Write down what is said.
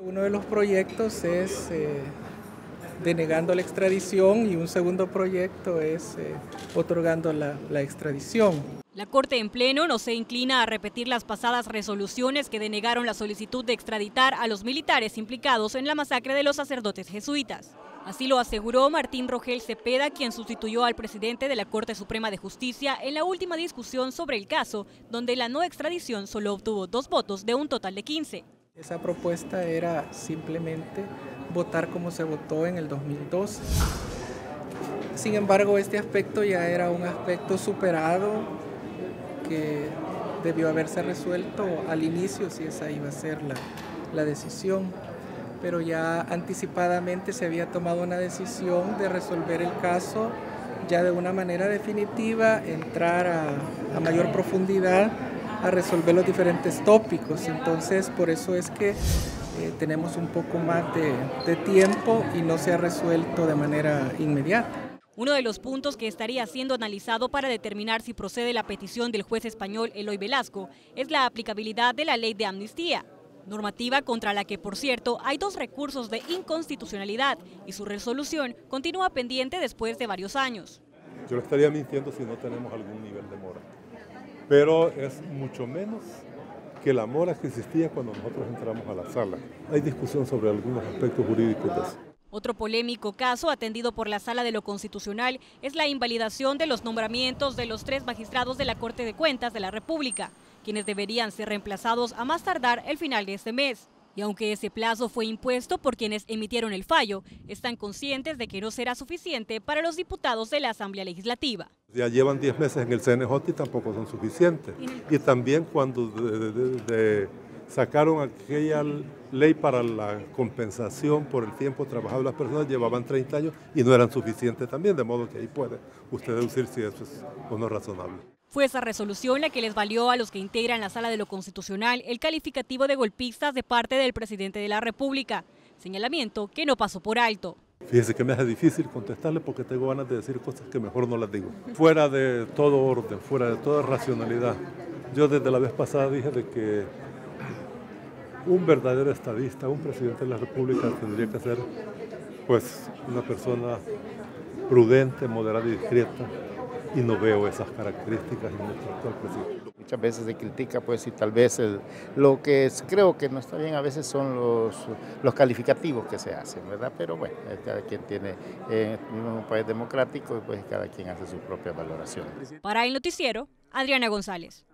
Uno de los proyectos es eh, denegando la extradición y un segundo proyecto es eh, otorgando la, la extradición. La Corte en pleno no se inclina a repetir las pasadas resoluciones que denegaron la solicitud de extraditar a los militares implicados en la masacre de los sacerdotes jesuitas. Así lo aseguró Martín Rogel Cepeda, quien sustituyó al presidente de la Corte Suprema de Justicia en la última discusión sobre el caso, donde la no extradición solo obtuvo dos votos de un total de 15. Esa propuesta era simplemente votar como se votó en el 2002. Sin embargo, este aspecto ya era un aspecto superado que debió haberse resuelto al inicio si esa iba a ser la, la decisión. Pero ya anticipadamente se había tomado una decisión de resolver el caso ya de una manera definitiva, entrar a, a mayor profundidad a resolver los diferentes tópicos. Entonces, por eso es que eh, tenemos un poco más de, de tiempo y no se ha resuelto de manera inmediata. Uno de los puntos que estaría siendo analizado para determinar si procede la petición del juez español Eloy Velasco es la aplicabilidad de la ley de amnistía, normativa contra la que, por cierto, hay dos recursos de inconstitucionalidad y su resolución continúa pendiente después de varios años. Yo le estaría mintiendo si no tenemos algún nivel de mora pero es mucho menos que la mora que existía cuando nosotros entramos a la sala. Hay discusión sobre algunos aspectos jurídicos. Otro polémico caso atendido por la Sala de lo Constitucional es la invalidación de los nombramientos de los tres magistrados de la Corte de Cuentas de la República, quienes deberían ser reemplazados a más tardar el final de este mes. Y aunque ese plazo fue impuesto por quienes emitieron el fallo, están conscientes de que no será suficiente para los diputados de la Asamblea Legislativa. Ya llevan 10 meses en el CNJ y tampoco son suficientes. Y también cuando de, de, de, sacaron aquella ley para la compensación por el tiempo trabajado de las personas, llevaban 30 años y no eran suficientes también, de modo que ahí puede usted deducir si eso es o no razonable. Fue esa resolución la que les valió a los que integran la Sala de lo Constitucional el calificativo de golpistas de parte del presidente de la República, señalamiento que no pasó por alto. Fíjese que me hace difícil contestarle porque tengo ganas de decir cosas que mejor no las digo. Fuera de todo orden, fuera de toda racionalidad. Yo desde la vez pasada dije de que un verdadero estadista, un presidente de la República tendría que ser pues una persona prudente, moderada y discreta, y no veo esas características en nuestro actual presidente. Muchas veces se critica, pues, y tal vez el, lo que es, creo que no está bien a veces son los, los calificativos que se hacen, ¿verdad? Pero bueno, cada quien tiene, eh, un país democrático y pues cada quien hace su propia valoración. Para el noticiero, Adriana González.